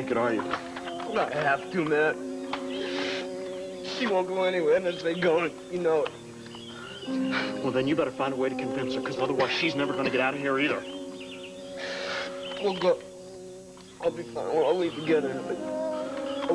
snake it, are you? I have to, man. She won't go anywhere unless they going. You know it. Well, then you better find a way to convince her, because otherwise she's never going to get out of here either. We'll go. I'll be fine. We'll all leave together in a,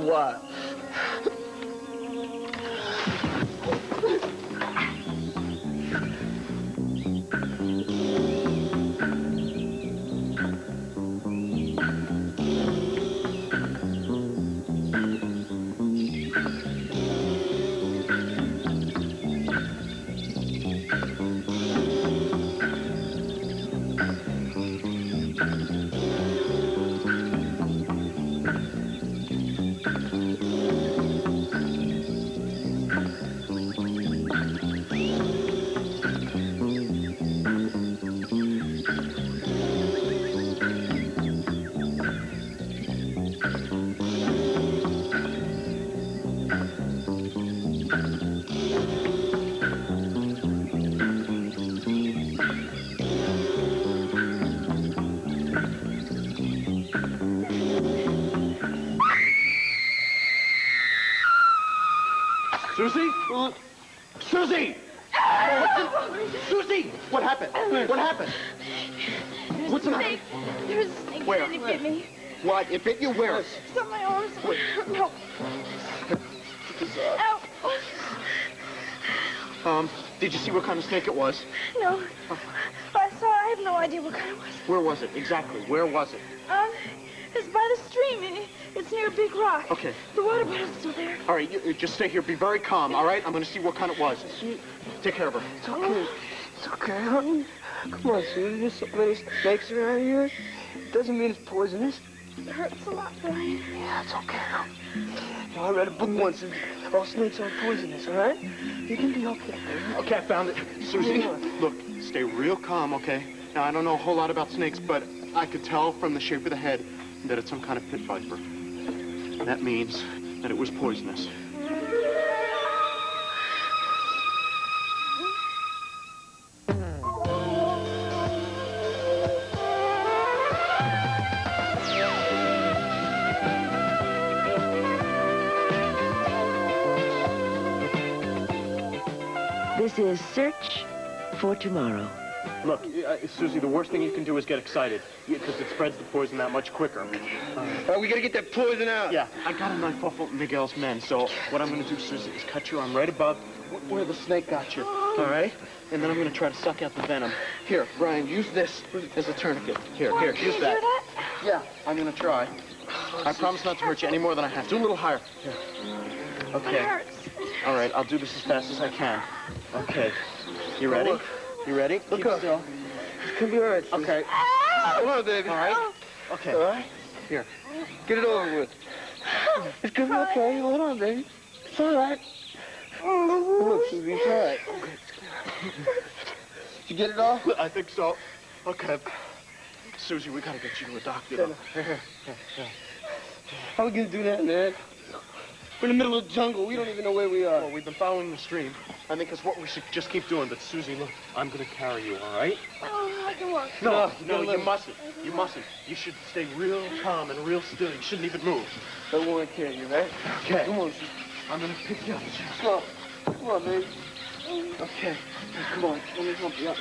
Susie? Susie! Susie! What happened? What happened? There's What's the a matter? snake. There's a snake Where? trying to me. What? It bit you where? It's on my arms. Wait. No. Ow. Um, did you see what kind of snake it was? No. I saw. I have no idea what kind it was. Where was it? Exactly. Where was it? Um, it's by the stream. It, it's near a big rock. Okay. The water bottle's still there. All right, you, just stay here. Be very calm, all right? I'm going to see what kind it was. Take care of her. It's okay. It's okay, honey. Come on, Susie. There's so many snakes around here. It doesn't mean it's poisonous. It hurts a lot, Brian. Yeah, it's okay. You know, I read a book once. and All snakes are poisonous, all right? You can be okay. Okay, I found it. Susie, look, stay real calm, okay? Now, I don't know a whole lot about snakes, but I could tell from the shape of the head that it's some kind of pit viper. That means that it was poisonous. This is Search for Tomorrow. Look, uh, Susie, the worst thing you can do is get excited, because it spreads the poison that much quicker. All right, we gotta get that poison out. Yeah, I got a knife off of Miguel's men, so what I'm going to do, Susie, is cut your arm right above where the snake got you, all right? And then I'm going to try to suck out the venom. Here, Brian, use this as a tourniquet. Here, here, Can use you that. do that? Yeah, I'm going to try. I promise not to hurt you any more than I have. Do a little higher. Here. It Okay. hurts. All right, I'll do this as fast as I can. Okay. You ready? Look. You ready? Look Keep up. still. It's gonna be all right, Okay. Come on, baby. All right. Okay. right? Here. Get it over with. It's gonna be okay. Hold on, baby. It's all right. Look, Susie, it's all right. Did you get it off? I think so. Okay. Susie, we gotta get you to a doctor. though. Here, here, here, here. How are we gonna do that, man? We're in the middle of the jungle. We don't even know where we are. Well, we've been following the stream. I think it's what we should just keep doing. But Susie, look, I'm gonna carry you, all right? Oh, I can walk. No, No, no, you gotta you let- mustn't. You mustn't. You should stay real calm and real still. You shouldn't even move. I want to carry you, right? Okay. Come on, Susie. I'm gonna pick you up. Come on. Come on, man. Okay. Come on. Let me help you up.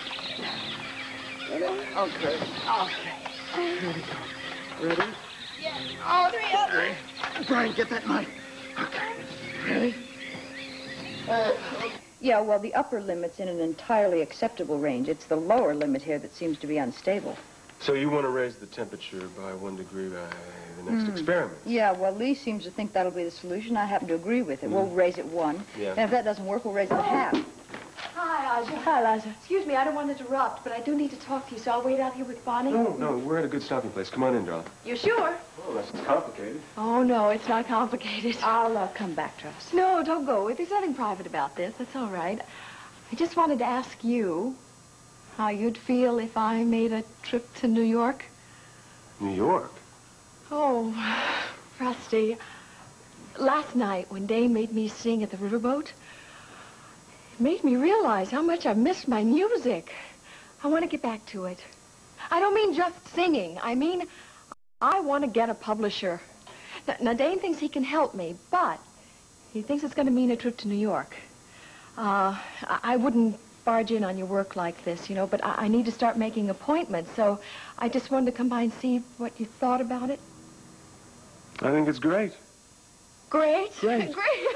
Ready? Okay. Okay. Here we go. Ready? Oh, three up. Brian, get that knife. Okay. Ready? Uh, yeah, well, the upper limit's in an entirely acceptable range. It's the lower limit here that seems to be unstable. So you want to raise the temperature by one degree by the next hmm. experiment? Yeah, well, Lee seems to think that'll be the solution. I happen to agree with it. We'll hmm. raise it one. Yeah. And if that doesn't work, we'll raise it a half. Hi, Hi, Liza. Excuse me, I don't want to interrupt, but I do need to talk to you, so I'll wait out here with Bonnie. No, no, we're at a good stopping place. Come on in, darling. You sure? Oh, that's complicated. Oh, no, it's not complicated. I'll uh, come back to us. No, don't go. If There's nothing private about this. That's all right. I just wanted to ask you how you'd feel if I made a trip to New York. New York? Oh, Rusty. Last night, when Dane made me sing at the riverboat, it made me realize how much I've missed my music. I want to get back to it. I don't mean just singing. I mean, I want to get a publisher. Now, now, Dane thinks he can help me, but he thinks it's going to mean a trip to New York. Uh, I, I wouldn't barge in on your work like this, you know, but I, I need to start making appointments, so I just wanted to come by and see what you thought about it. I think it's great. Great. Great. Great.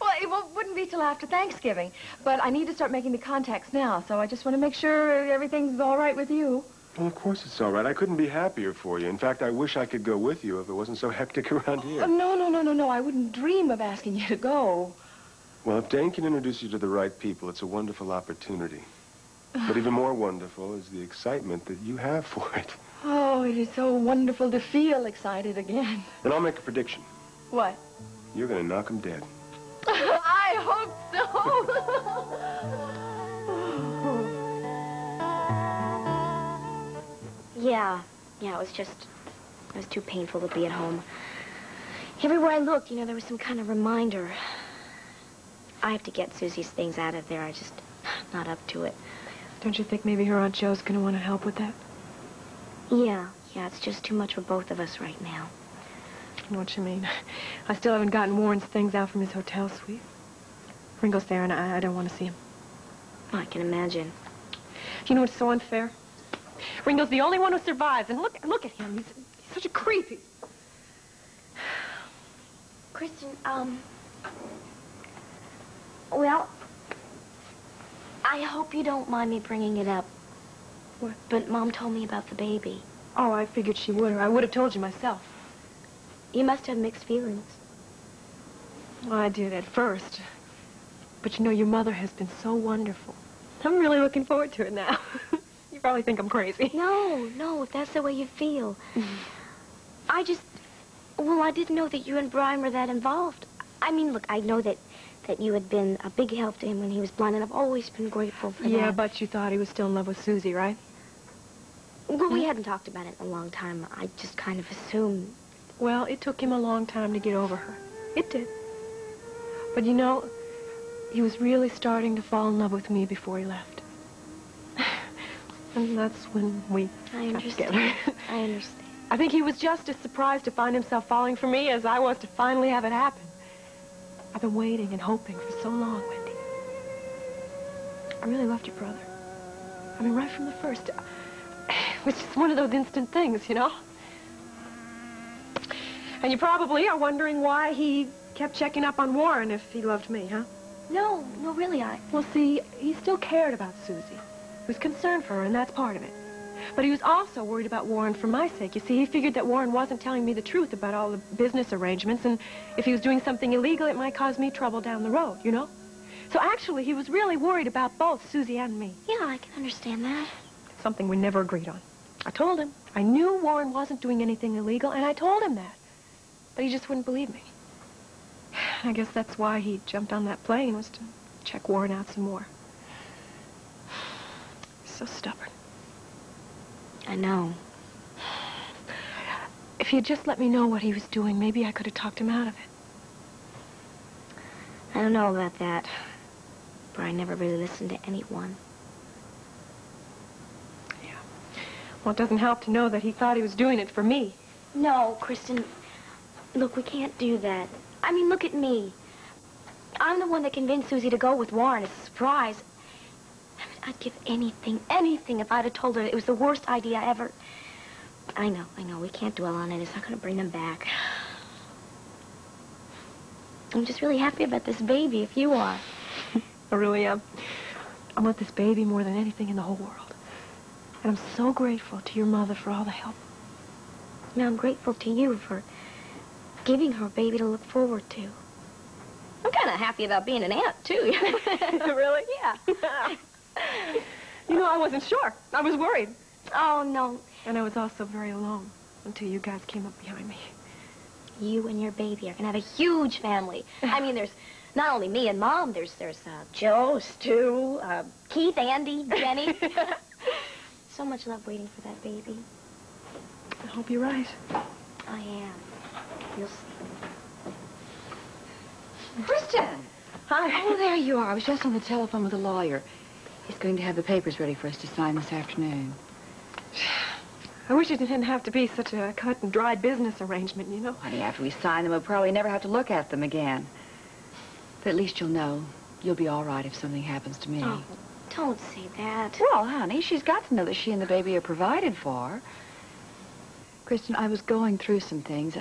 well, it wouldn't be till after Thanksgiving, but I need to start making the contacts now, so I just want to make sure everything's all right with you. Well, of course it's all right. I couldn't be happier for you. In fact, I wish I could go with you if it wasn't so hectic around Oh, here. no, no, no, no, no. I wouldn't dream of asking you to go. Well, if Dane can introduce you to the right people, it's a wonderful opportunity. But even more wonderful is the excitement that you have for it. Oh, it is so wonderful to feel excited again. And I'll make a prediction. What? You're going to knock him dead. I hope so. Yeah, yeah, it was just, it was too painful to be at home. Everywhere I looked, you know, there was some kind of reminder. I have to get Susie's things out of there. I just, not up to it. Don't you think maybe her Aunt Jo's going to want to help with that? Yeah, yeah, it's just too much for both of us right now. I know what you mean. I still haven't gotten Warren's things out from his hotel suite. Ringo's there, and I, I don't want to see him. I can imagine. You know what's so unfair? Ringo's the only one who survives, and look, look at him. He's, he's such a creep. He's- Kristen, um, well, I hope you don't mind me bringing it up. What? But Mom told me about the baby. Oh, I figured she would, or I would have told you myself. You must have mixed feelings. Well, I did at first. But you know, your mother has been so wonderful. I'm really looking forward to it now. you probably think I'm crazy. No, no, if that's the way you feel. I just, well, I didn't know that you and Brian were that involved. I mean, look, I know that, that you had been a big help to him when he was blind, and I've always been grateful for Yeah, that. but you thought he was still in love with Susie, right? Well, we hadn't talked about it in a long time. I just kind of assumed. Well, it took him a long time to get over her. It did. But you know, he was really starting to fall in love with me before he left. and that's when we I got understand. together. I understand. I think he was just as surprised to find himself falling for me as I was to finally have it happen. I've been waiting and hoping for so long, Wendy. I really loved your brother. I mean, right from the first. It was just one of those instant things, you know? And you probably are wondering why he kept checking up on Warren if he loved me, huh? No, no, really, I. Well, see, he still cared about Susie. He was concerned for her, and that's part of it. But he was also worried about Warren for my sake. You see, he figured that Warren wasn't telling me the truth about all the business arrangements, and if he was doing something illegal, it might cause me trouble down the road, you know? So actually, he was really worried about both Susie and me. Yeah, I can understand that. Something we never agreed on. I told him. I knew Warren wasn't doing anything illegal, and I told him that. But he just wouldn't believe me. I guess that's why he jumped on that plane, was to check Warren out some more. So stubborn. I know. If he had just let me know what he was doing, maybe I could have talked him out of it. I don't know about that. But I never really listened to anyone. Yeah. Well, it doesn't help to know that he thought he was doing it for me. No, Kristen. Look, we can't do that. I mean, look at me. I'm the one that convinced Susie to go with Warren as a surprise. I mean, I'd give anything, anything if I'd have told her it was the worst idea ever. I know, I know. We can't dwell on it. It's not going to bring them back. I'm just really happy about this baby, if you are. I really am. I want this baby more than anything in the whole world. And I'm so grateful to your mother for all the help. Now, I'm grateful to you for giving her a baby to look forward to. I'm kind of happy about being an aunt, too. really? yeah. You know, I wasn't sure. I was worried. Oh, no. And I was also very alone until you guys came up behind me. You and your baby are going to have a huge family. I mean, there's not only me and Mom, there's, there's uh, Jo, Stu, uh, Keith, Andy, Jenny. so much love waiting for that baby. I hope you're right. I am. You'll see. Kristen! Hi. Oh, there you are. I was just on the telephone with a lawyer. He's going to have the papers ready for us to sign this afternoon. I wish it didn't have to be such a cut and dried business arrangement, you know. Honey, after we sign them, we'll probably never have to look at them again. But at least you'll know you'll be all right if something happens to me. Oh, don't say that. Well, honey, she's got to know that she and the baby are provided for. Kristen, I was going through some things.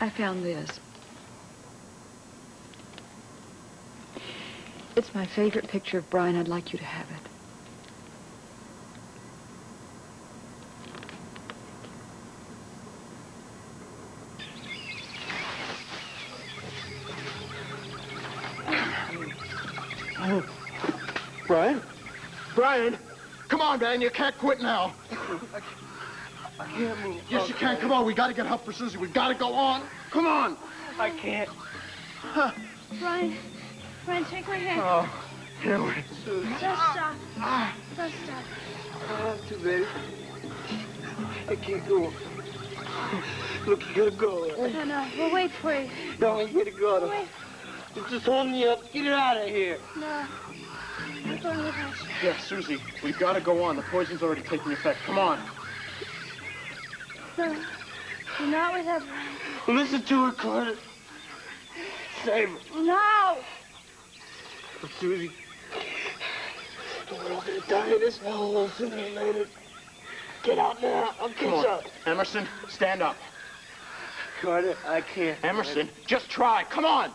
I found this. It's my favorite picture of Brian. I'd like you to have it. Oh. Brian? Brian? Come on, man. You can't quit now. I can't move. Yes, you can. Come on. We got to get help for Susie. We got to go on. Come on. I can't. Brian, Brian, take my hand. Oh, no, Susie. Just stop. Just stop. Ah, I have to, baby. I can't go. Look, you gotta go. No, no, we'll wait for you. No, you gotta go. Wait. It's just holding you up. Get it out of here. No. We're going with us. Yeah, Susie. We've got to go on. The poison's already taking effect. Come on. No. You're not with us. Listen to her, Carter. Save her. No! Susie. We're all gonna die in this hellhole sooner or later. Get out now. I'll catch up. Emerson, stand up. Carter, I can't. Emerson, just try. Come on.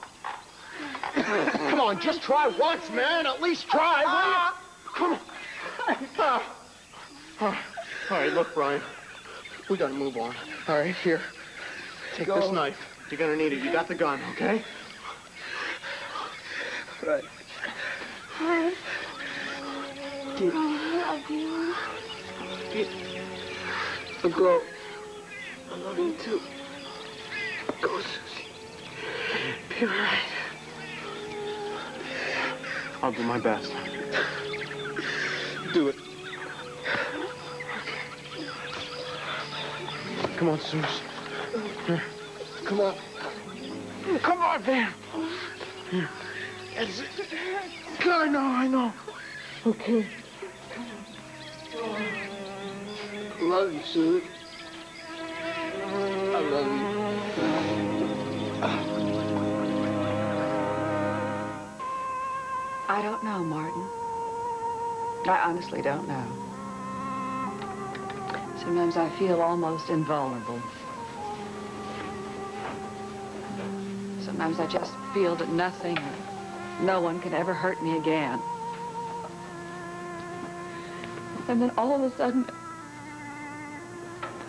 Come on, just try once, man. At least try, will you? Come on. Ah. Ah. All right, look, Brian. We gotta move on. All right, here. Take this knife. You're gonna need it. You got the gun, okay? Right. Brian. I love you. I'll go. I love you too. Go, Susie. Be all right. I'll do my best. Come on, Suze. Come on. Come on, Van. That's it. I know, I know. Okay. Love you, Susie. I love you. I don't know, Martin. I honestly don't know. Sometimes I feel almost invulnerable. Sometimes I just feel that nothing no one can ever hurt me again. And then all of a sudden,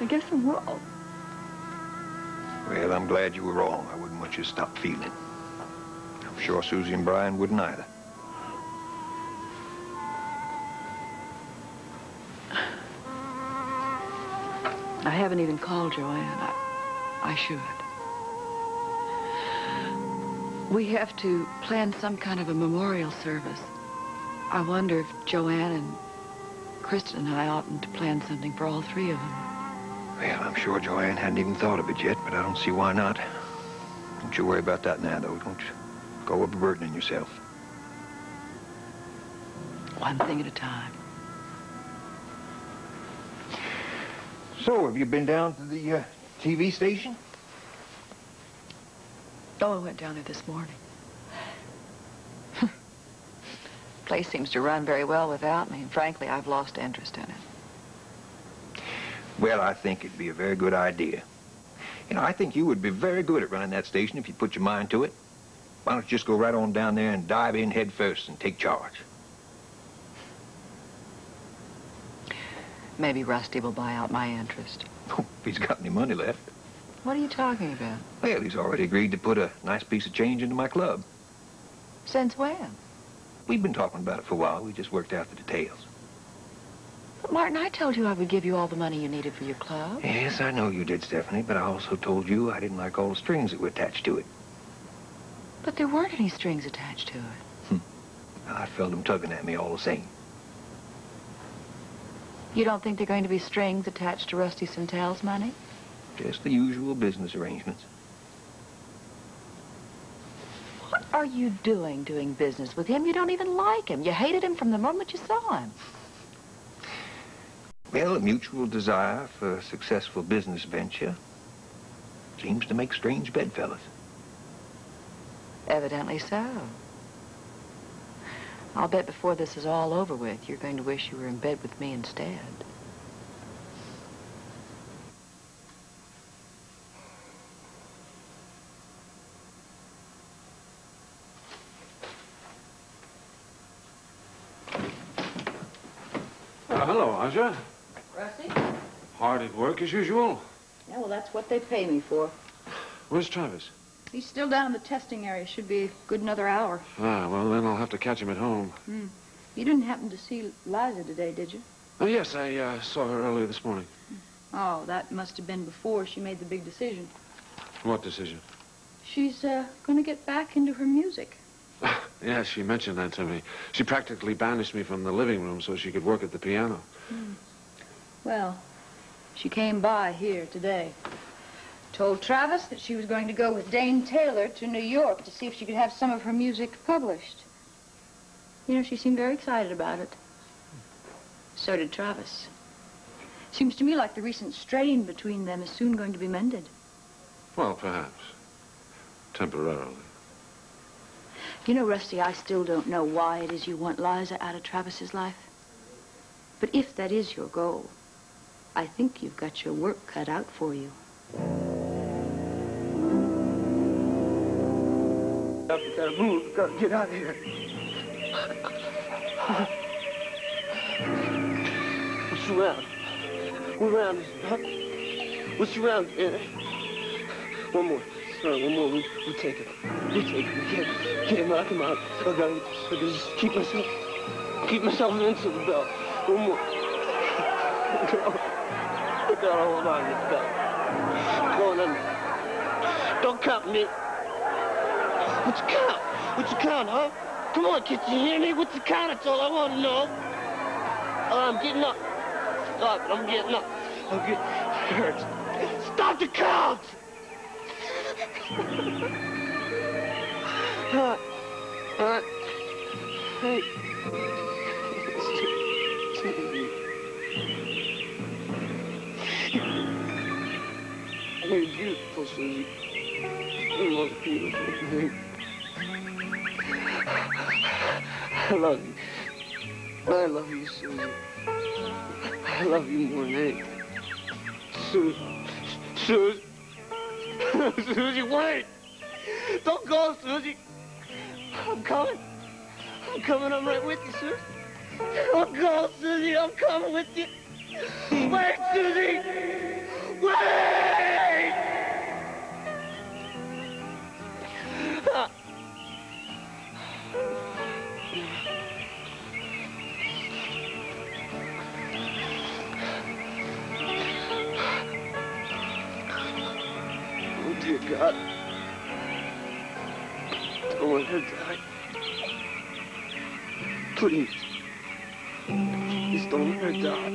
I guess I'm wrong. Well, I'm glad you were wrong. I wouldn't want you to stop feeling. I'm sure Susie and Brian wouldn't either. I haven't even called Joanne. I, I should. We have to plan some kind of a memorial service. I wonder if Joanne and Kristen and I oughtn't to plan something for all three of them. Well, I'm sure Joanne hadn't even thought of it yet, but I don't see why not. Don't you worry about that now, though. Don't you go overburdening yourself. One thing at a time. So, have you been down to the uh, TV station? Oh, I went down there this morning. Place seems to run very well without me, and frankly, I've lost interest in it. Well, I think it'd be a very good idea. You know, I think you would be very good at running that station if you put your mind to it. Why don't you just go right on down there and dive in head first and take charge? Maybe Rusty will buy out my interest. if he's got any money left. What are you talking about? Well, he's already agreed to put a nice piece of change into my club. Since when? We've been talking about it for a while. We just worked out the details. But Martin, I told you I would give you all the money you needed for your club. Yes, I know you did, Stephanie, but I also told you I didn't like all the strings that were attached to it. But there weren't any strings attached to it. Hmm. I felt them tugging at me all the same. You don't think there are going to be strings attached to Rusty Sentell's money? Just the usual business arrangements. What are you doing doing business with him? You don't even like him. You hated him from the moment you saw him. Well, a mutual desire for a successful business venture seems to make strange bedfellows. Evidently so. I'll bet before this is all over with, you're going to wish you were in bed with me instead. Uh, hello, Aja. Rusty? Hard at work as usual. Yeah, well, that's what they pay me for. Where's Travis? He's still down in the testing area. Should be a good another hour. Ah, well, then I'll have to catch him at home. Hmm. You didn't happen to see Liza today, did you? Oh, yes, I uh, saw her earlier this morning. Oh, that must have been before she made the big decision. What decision? She's uh, going to get back into her music. Yeah, she mentioned that to me. She practically banished me from the living room so she could work at the piano. Hmm. Well, she came by here today. Told Travis that she was going to go with Dane Taylor to New York to see if she could have some of her music published. You know, she seemed very excited about it. So did Travis. Seems to me like the recent strain between them is soon going to be mended. Well, perhaps. Temporarily. You know, Rusty, I still don't know why it is you want Liza out of Travis's life. But if that is your goal, I think you've got your work cut out for you. We gotta move. We gotta get out of here. What's around? We're around, huh? What's around? Yeah. One more. Sorry, one more. We, we take it. We take it. We can't, can't knock him out. I gotta, I gotta just keep myself, keep myself into the belt. One more. I gotta hold on to this belt. Going under. Don't count me. What's the count? What's the count, huh? Come on, kids, you hear me? What's the count? That's all I want to know. Oh, I'm getting up. Stop it, I'm getting up. I'm getting... It hurts. Stop the count! Alright. Alright. Uh, uh, hey. You're beautiful, Susie. You're most beautiful. I love you. I love you, Susie. I love you more than anything. Susie. Susie. Susie, wait! Don't go, Susie. I'm coming. I'm coming. I'm right with you, Susie. Don't go, Susie. I'm coming with you. Wait, Susie! Wait! Oh, dear God. Don't let her die. Please. Please don't let her die.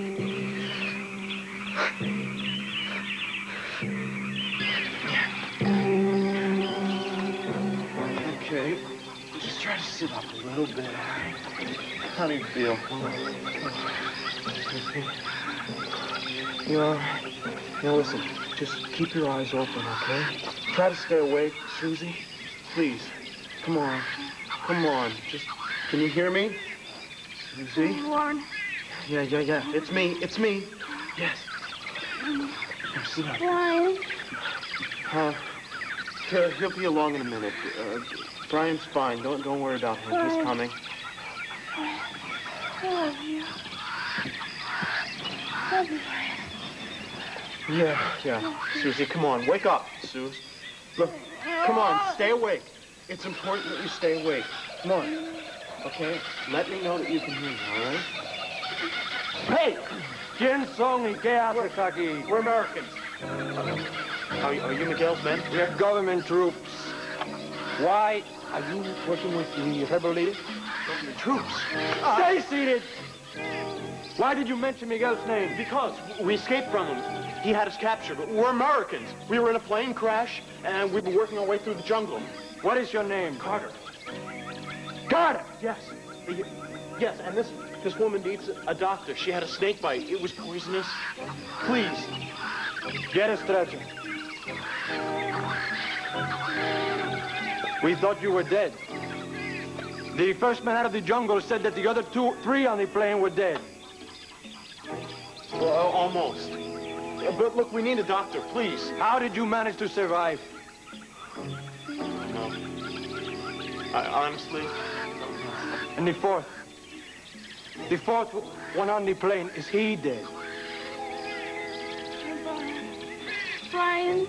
Try to sit up a little bit. How do you feel? You all right? Now listen, just keep your eyes open, okay? Try to stay awake, Susie. Please. Come on. Come on. Just, can you hear me? Susie? Warren. Yeah, yeah, yeah. It's me. It's me. Yes. Now, sit up. Brian. Uh, he'll, he'll be along in a minute. Uh, Brian's fine. Don't don't worry about him. He's Brian. coming. I love you. I Love you, Brian. Yeah, yeah. Susie, come on. Wake up, Suze. Look, come on. Stay awake. It's important that you stay awake. Come on. Okay? Let me know that you can hear me, all right? Hey! ¿Quién son y qué haces? We're Americans. Are, you- are you Miguel's men? We're government troops. Why are you working with the rebel leader? Government troops. Ah. Stay seated! Why did you mention Miguel's name? Because we escaped from him. He had us captured. But We're Americans. We were in a plane crash, and we were working our way through the jungle. What is your name? Carter. Carter! Yes. Yes, and this this woman needs a doctor. She had a snake bite. It was poisonous. Please. Get a stretcher. We thought you were dead. The first man out of the jungle said that the other two, three on the plane were dead. Well, almost. Uh, But look, we need a doctor, please. How did you manage to survive? No. I honestly. And the fourth? The fourth one on the plane, is he dead? Brian.